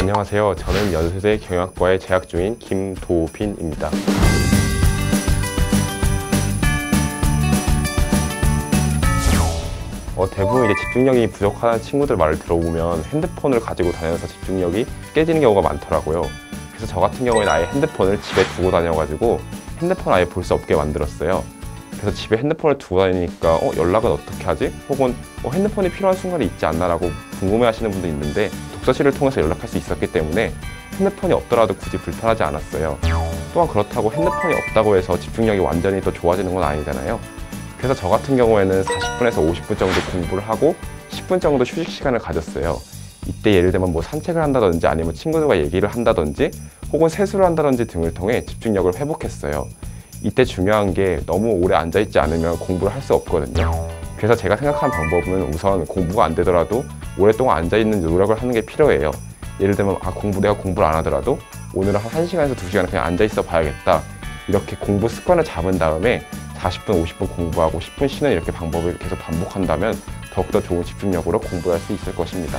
안녕하세요. 저는 연세대 경영학과에 재학 중인 김도빈입니다. 어, 대부분 이제 집중력이 부족한 친구들 말을 들어보면 핸드폰을 가지고 다녀서 집중력이 깨지는 경우가 많더라고요. 그래서 저 같은 경우에는 아예 핸드폰을 집에 두고 다녀가지고 핸드폰 아예 볼 수 없게 만들었어요. 그래서 집에 핸드폰을 두고 다니니까 어, 연락은 어떻게 하지? 혹은 어, 핸드폰이 필요한 순간이 있지 않나라고 궁금해하시는 분도 있는데 독서실을 통해서 연락할 수 있었기 때문에 핸드폰이 없더라도 굳이 불편하지 않았어요. 또한 그렇다고 핸드폰이 없다고 해서 집중력이 완전히 또 좋아지는 건 아니잖아요. 그래서 저 같은 경우에는 40분에서 50분 정도 공부를 하고 10분 정도 휴식 시간을 가졌어요. 이때 예를 들면 뭐 산책을 한다든지 아니면 친구들과 얘기를 한다든지 혹은 세수를 한다든지 등을 통해 집중력을 회복했어요. 이때 중요한 게 너무 오래 앉아있지 않으면 공부를 할 수 없거든요. 그래서 제가 생각한 방법은 우선 공부가 안 되더라도 오랫동안 앉아있는 노력을 하는 게 필요해요. 예를 들면 아 공부 내가 공부를 안 하더라도 오늘은 한 1시간에서 2시간 그냥 앉아있어 봐야겠다. 이렇게 공부 습관을 잡은 다음에 40분, 50분 공부하고 10분 쉬는 이렇게 방법을 계속 반복한다면 더욱더 좋은 집중력으로 공부할 수 있을 것입니다.